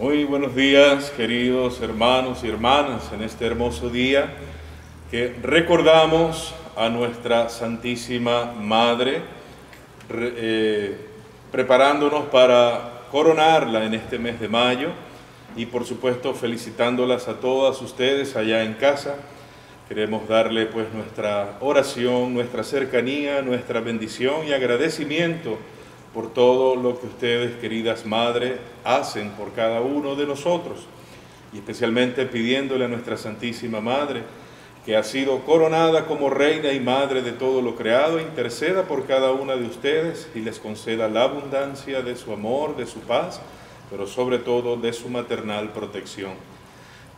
Muy buenos días, queridos hermanos y hermanas, en este hermoso día que recordamos a nuestra Santísima Madre, eh, preparándonos para coronarla en este mes de mayo y por supuesto felicitándolas a todas ustedes allá en casa. Queremos darle pues nuestra oración, nuestra cercanía, nuestra bendición y agradecimiento por todo lo que ustedes, queridas madres, hacen por cada uno de nosotros, y especialmente pidiéndole a nuestra Santísima Madre, que ha sido coronada como reina y madre de todo lo creado, interceda por cada una de ustedes y les conceda la abundancia de su amor, de su paz, pero sobre todo de su maternal protección.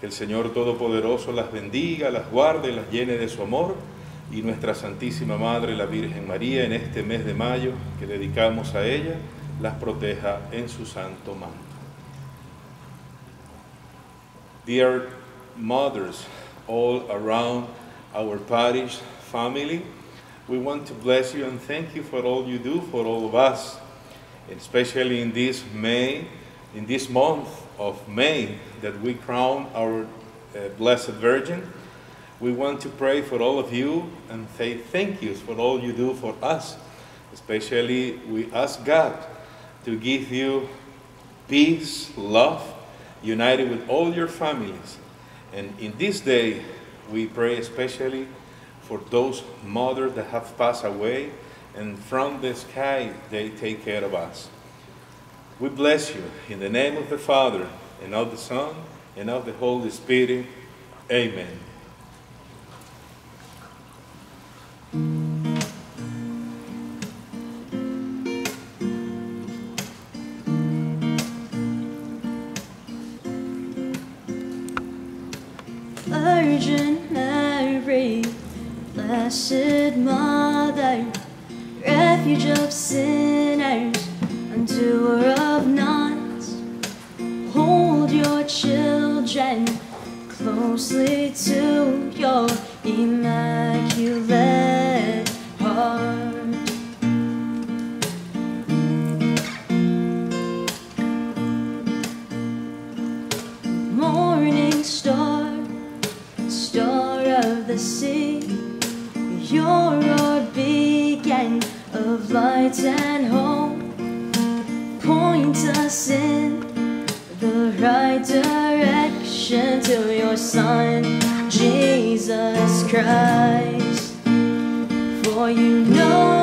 Que el Señor Todopoderoso las bendiga, las guarde, las llene de su amor y nuestra Santísima Madre, la Virgen María, en este mes de mayo que dedicamos a ella, las proteja en su santo manto. Dear mothers all around our parish family, we want to bless you and thank you for all you do for all of us, especially in this May, in this month of May that we crown our uh, Blessed Virgin. We want to pray for all of you and say thank you for all you do for us. Especially, we ask God to give you peace, love, united with all your families. And in this day, we pray especially for those mothers that have passed away, and from the sky, they take care of us. We bless you in the name of the Father, and of the Son, and of the Holy Spirit. Amen. Right direction to your Son, Jesus Christ. For you know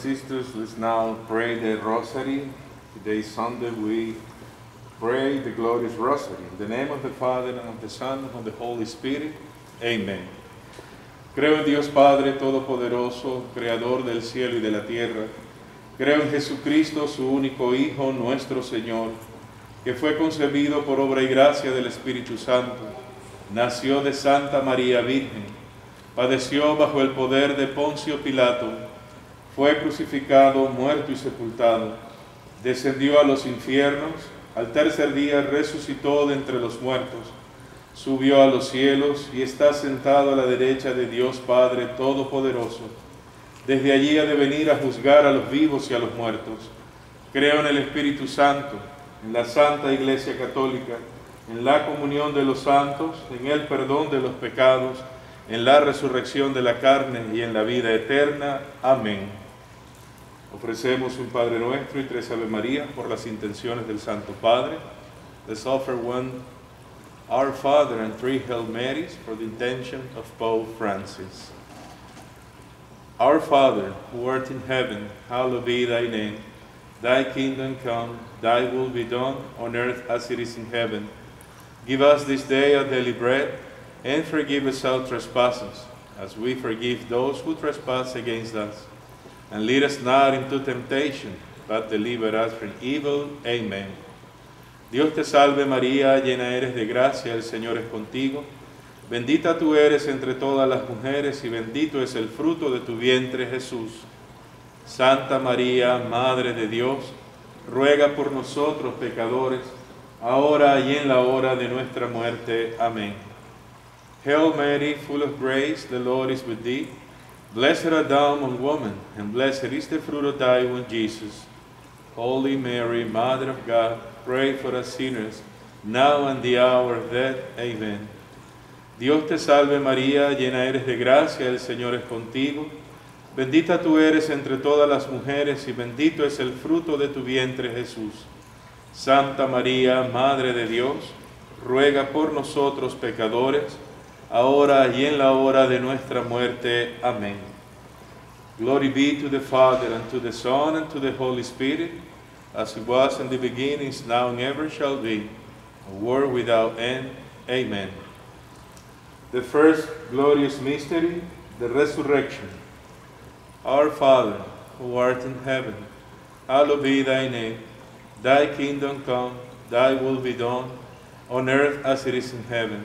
sisters, let's now pray the Rosary. Today, Sunday, we pray the glorious Rosary. In the name of the Father, and of the Son, and of the Holy Spirit. Amen. Creo en Dios Padre Todopoderoso, Creador del cielo y de la tierra. Creo en Jesucristo, su único Hijo, nuestro Señor, que fue concebido por obra y gracia del Espíritu Santo. Nació de Santa María Virgen. Padeció bajo el poder de Poncio Pilato. Fue crucificado, muerto y sepultado. Descendió a los infiernos. Al tercer día resucitó de entre los muertos subió a los cielos y está sentado a la derecha de Dios Padre Todopoderoso. Desde allí ha de venir a juzgar a los vivos y a los muertos. Creo en el Espíritu Santo, en la Santa Iglesia Católica, en la comunión de los santos, en el perdón de los pecados, en la resurrección de la carne y en la vida eterna. Amén. Ofrecemos un Padre Nuestro y tres Ave María por las intenciones del Santo Padre. Let's offer one Our Father and three Hail Marys for the intention of Pope Francis. Our Father, who art in heaven, hallowed be thy name. Thy kingdom come, thy will be done on earth as it is in heaven. Give us this day our daily bread, and forgive us our trespasses, as we forgive those who trespass against us. And lead us not into temptation, but deliver us from evil. Amen. Dios te salve María, llena eres de gracia, el Señor es contigo. Bendita tú eres entre todas las mujeres y bendito es el fruto de tu vientre Jesús. Santa María, Madre de Dios, ruega por nosotros pecadores, ahora y en la hora de nuestra muerte. Amén. Hail Mary, full of grace, the Lord is with thee. Blessed art thou among women, and blessed is the fruit of thy womb, Jesus. Holy Mary, Mother of God, pray for us sinners, now and the hour of death. Amen. Dios te salve María, llena eres de gracia, el Señor es contigo. Bendita tú eres entre todas las mujeres y bendito es el fruto de tu vientre Jesús. Santa María, Madre de Dios, ruega por nosotros pecadores, ahora y en la hora de nuestra muerte. Amén. Glory be to the Father, and to the Son, and to the Holy Spirit, as it was in the beginning, is now, and ever shall be, a world without end. Amen. The first glorious mystery, the resurrection. Our Father, who art in heaven, hallowed be thy name. Thy kingdom come, thy will be done, on earth as it is in heaven.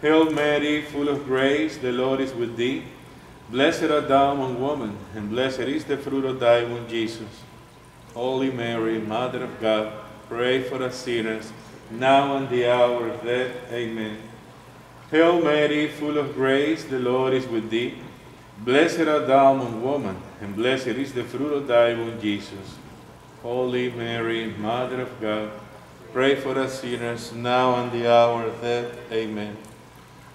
Hail Mary, full of grace, the Lord is with thee. Blessed art thou among women, and blessed is the fruit of thy womb, Jesus. Holy Mary, Mother of God, pray for us sinners, now and the hour of death. Amen. Hail Mary, full of grace, the Lord is with thee. Blessed art thou among women, and blessed is the fruit of thy womb, Jesus. Holy Mary, Mother of God, pray for us sinners, now and the hour of death. Amen.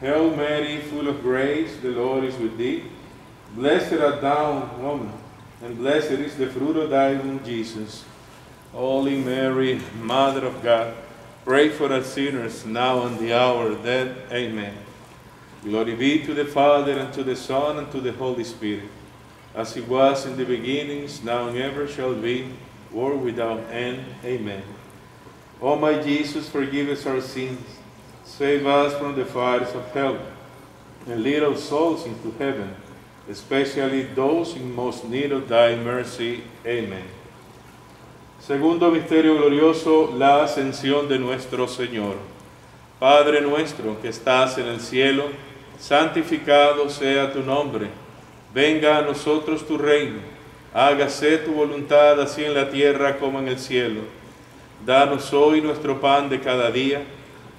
Hail Mary, full of grace, the Lord is with thee. Blessed art thou woman, and blessed is the fruit of thy womb, Jesus. Holy Mary, Mother of God, pray for us sinners, now and the hour of death. Amen. Glory be to the Father, and to the Son, and to the Holy Spirit, as it was in the beginnings, now and ever shall be, world without end. Amen. O my Jesus, forgive us our sins, save us from the fires of hell, and lead our souls into heaven, especially those in most need of thy mercy. Amen. Segundo misterio glorioso, la ascensión de nuestro Señor. Padre nuestro que estás en el cielo, santificado sea tu nombre. Venga a nosotros tu reino. Hágase tu voluntad así en la tierra como en el cielo. Danos hoy nuestro pan de cada día.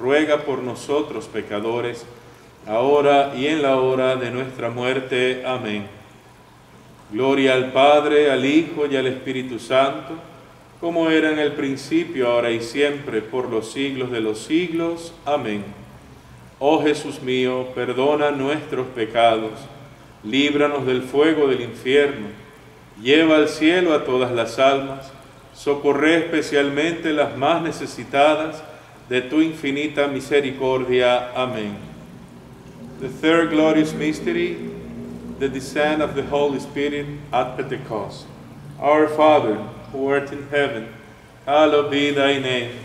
ruega por nosotros pecadores, ahora y en la hora de nuestra muerte. Amén. Gloria al Padre, al Hijo y al Espíritu Santo, como era en el principio, ahora y siempre, por los siglos de los siglos. Amén. Oh Jesús mío, perdona nuestros pecados, líbranos del fuego del infierno, lleva al cielo a todas las almas, socorre especialmente las más necesitadas de tu infinita misericordia. Amén. The third glorious mystery, the descent of the Holy Spirit at Pentecost. Our Father, who art in heaven, hallowed be thy name.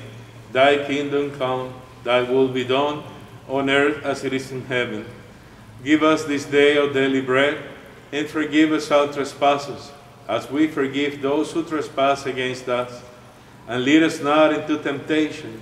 Thy kingdom come, thy will be done, on earth as it is in heaven. Give us this day our daily bread, and forgive us our trespasses, as we forgive those who trespass against us. And lead us not into temptation,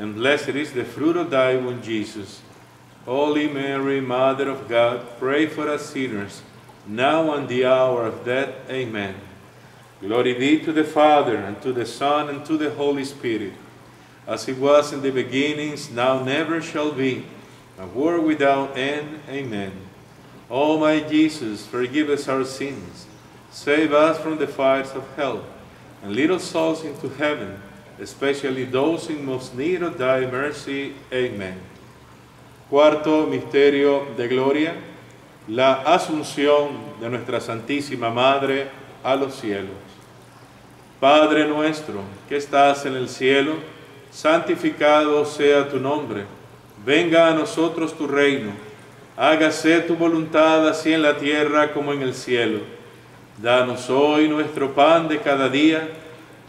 and blessed is the fruit of thy womb, Jesus. Holy Mary, Mother of God, pray for us sinners, now and the hour of death. Amen. Glory be to the Father, and to the Son, and to the Holy Spirit, as it was in the beginnings, now never shall be, a world without end. Amen. O my Jesus, forgive us our sins, save us from the fires of hell, and lead us souls into heaven, especially those in most need of thy mercy. Amen. Cuarto misterio de gloria, la asunción de nuestra Santísima Madre a los cielos. Padre nuestro que estás en el cielo, santificado sea tu nombre, venga a nosotros tu reino, hágase tu voluntad así en la tierra como en el cielo. Danos hoy nuestro pan de cada día,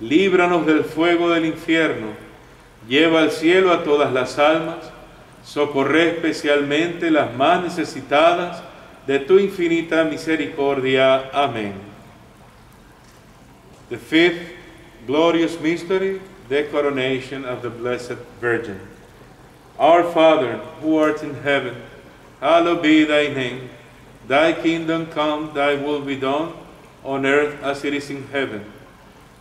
líbranos del fuego del infierno, lleva al cielo a todas las almas, socorre especialmente las más necesitadas de tu infinita misericordia. Amén. The fifth glorious mystery, the coronation of the Blessed Virgin. Our Father, who art in heaven, hallowed be thy name. Thy kingdom come, thy will be done, on earth as it is in heaven.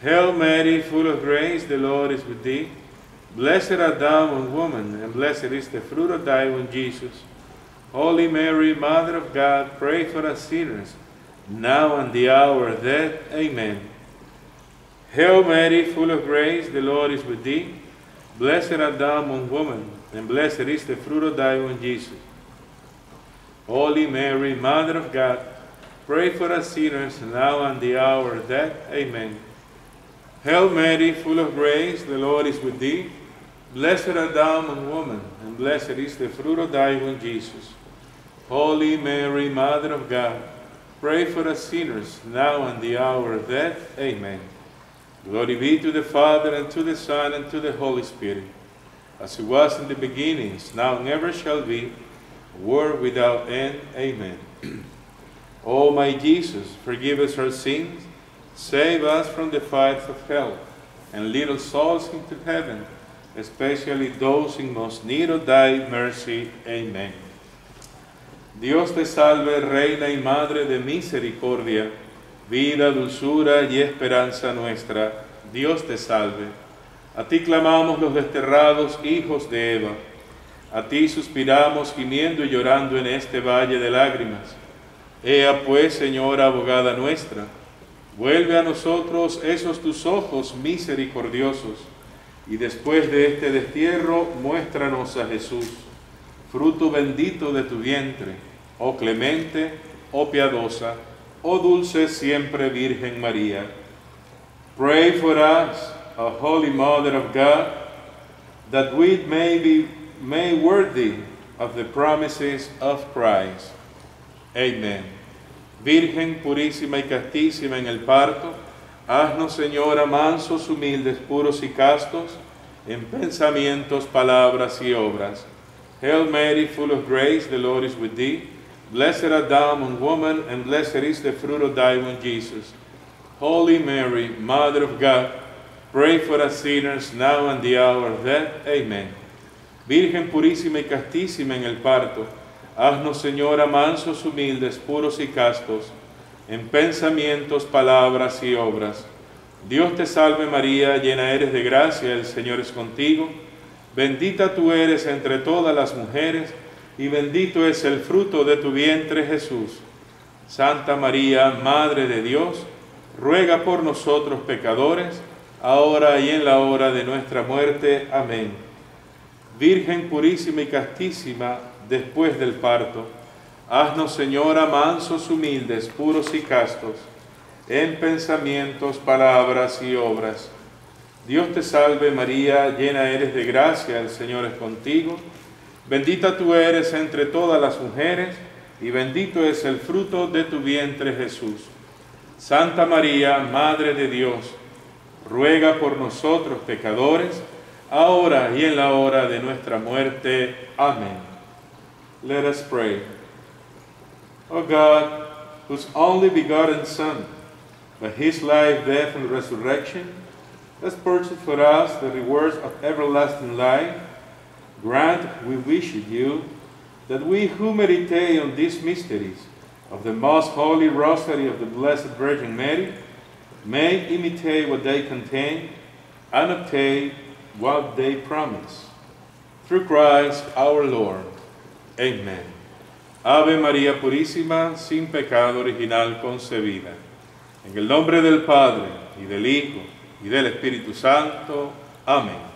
Hail Mary, full of grace, the Lord is with thee. Blessed art thou among women, and blessed is the fruit of thy womb, Jesus. Holy Mary, Mother of God, pray for us sinners, now and the hour of death. Amen. Hail Mary, full of grace, the Lord is with thee. Blessed art thou among women, and blessed is the fruit of thy womb, Jesus. Holy Mary, Mother of God, pray for us sinners, now and the hour of death. Amen. Hail Mary, full of grace, the Lord is with thee. Blessed art thou among women, and blessed is the fruit of thy womb, Jesus. Holy Mary, Mother of God, pray for us sinners, now and the hour of death. Amen. Glory be to the Father, and to the Son, and to the Holy Spirit, as it was in the beginning, is now, and ever shall be, world without end. Amen. O my Jesus, forgive us our sins, save us from the fires of hell, and lead all souls into heaven, especially those in most need of thy mercy. Amen. Dios te salve, Reina y Madre de misericordia, vida, dulzura y esperanza nuestra. Dios te salve. A ti clamamos los desterrados hijos de Eva. A ti suspiramos gimiendo y llorando en este valle de lágrimas. Ea pues, Señora abogada nuestra, vuelve a nosotros esos tus ojos misericordiosos, y después de este destierro muéstranos a Jesús, fruto bendito de tu vientre, oh clemente, oh piadosa, oh dulce siempre Virgen María. Pray for us, O Holy Mother of God, that we may be made worthy of the promises of Christ. Amén. Virgen purísima y castísima en el parto, haznos, Señora, mansos, humildes, puros y castos, en pensamientos, palabras y obras. Hail Mary, full of grace, the Lord is with thee. Blessed art thou among women, and blessed is the fruit of thy womb, Jesus. Holy Mary, Mother of God, pray for us sinners, now and the hour of death. Amen. Virgen purísima y castísima en el parto, haznos, Señora, mansos, humildes, puros y castos, en pensamientos, palabras y obras. Dios te salve María, llena eres de gracia, el Señor es contigo. Bendita tú eres entre todas las mujeres, y bendito es el fruto de tu vientre Jesús. Santa María, Madre de Dios, ruega por nosotros pecadores, ahora y en la hora de nuestra muerte. Amén. Virgen purísima y castísima, después del parto, haznos, Señora, mansos, humildes, puros y castos, en pensamientos, palabras y obras. Dios te salve María, llena eres de gracia, el Señor es contigo. Bendita tú eres entre todas las mujeres, y bendito es el fruto de tu vientre Jesús. Santa María, Madre de Dios, ruega por nosotros pecadores, ahora y en la hora de nuestra muerte. Amén. Let us pray. O God, whose only begotten Son, by his life, death, and resurrection, has purchased for us the rewards of everlasting life, grant, we wish you, that we who meditate on these mysteries of the most holy rosary of the Blessed Virgin Mary may imitate what they contain and obtain what they promise. Through Christ our Lord. Amen. Ave María Purísima, sin pecado original concebida. En el nombre del Padre, y del Hijo, y del Espíritu Santo. Amén.